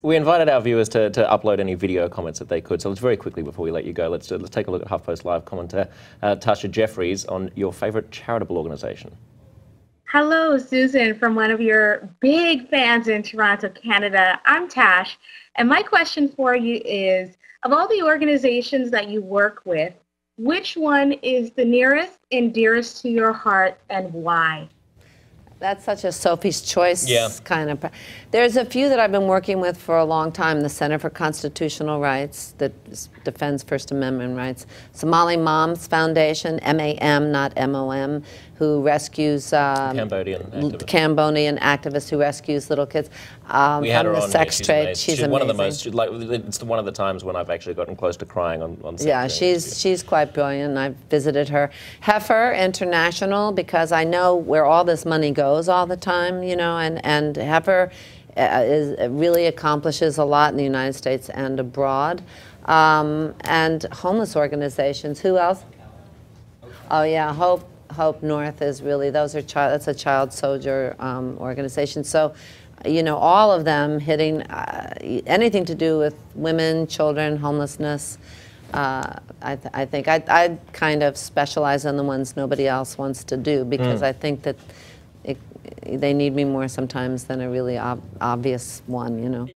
We invited our viewers to, to upload any video comments that they could. So let's very quickly, before we let you go, let's, let's take a look at HuffPost Live commenter uh, Tasha Jeffries on your favourite charitable organisation. Hello, Susan, from one of your big fans in Toronto, Canada. I'm Tash, and my question for you is, of all the organizations that you work with, which one is the nearest and dearest to your heart and why? That's such a Sophie's Choice Yeah. kind of. There's a few that I've been working with for a long time. The Center for Constitutional Rights that defends First Amendment rights. Somaly Mam's Foundation, MAM, not MOM, who rescues um, Cambodian activists. Cambodian activist who rescues little kids um, We had from her the on. sex here. trade. amazing. She's, one of the most. she's Like it's one of the times when I've actually gotten close to crying on on. Yeah, an she's she's quite brilliant. I've visited her. Heifer International because I know where all this money goes all the time, you know, and and Heifer uh, is really accomplishes a lot in the United States and abroad. Um, and homeless organizations. Who else? Oh yeah, Hope Hope North is really those are child. That's a child soldier um, organization. So, you know, all of them hitting uh, anything to do with women, children, homelessness. Uh, I, th- I think I I kind of specialize on the ones nobody else wants to do because I think that they need me more sometimes than a really ob- obvious one. You know.